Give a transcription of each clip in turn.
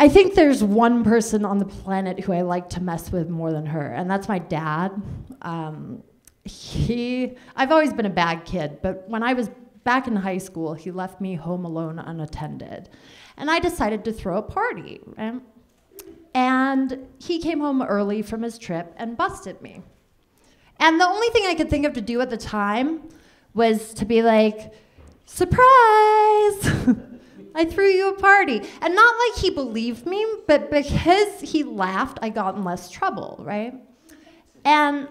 I think there's one person on the planet who I like to mess with more than her, and that's my dad. Um, he, I've always been a bad kid, but when I was back in high school, he left me home alone unattended. And I decided to throw a party, right? And he came home early from his trip and busted me. And the only thing I could think of to do at the time was to be like, surprise! I threw you a party. And not like he believed me, but because he laughed, I got in less trouble, right? And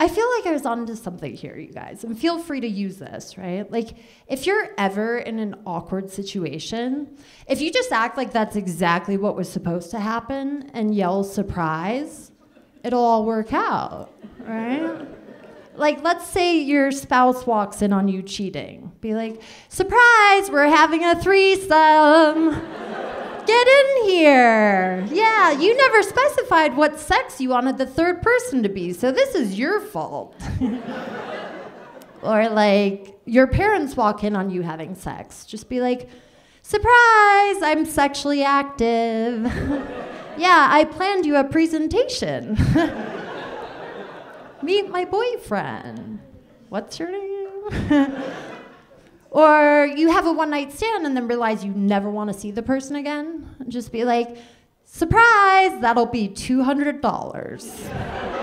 I feel like I was onto something here, you guys, and feel free to use this, right? Like, if you're ever in an awkward situation, if you just act like that's exactly what was supposed to happen and yell surprise, it'll all work out, right? Like, let's say your spouse walks in on you cheating. Be like, surprise, we're having a threesome. Get in here. Yeah, you never specified what sex you wanted the third person to be, so this is your fault. or like your parents walk in on you having sex. Just be like, surprise, I'm sexually active. yeah, I planned you a presentation. Meet my boyfriend. What's your name? Or you have a one night stand and then realize you never want to see the person again. And just be like, surprise, that'll be $200.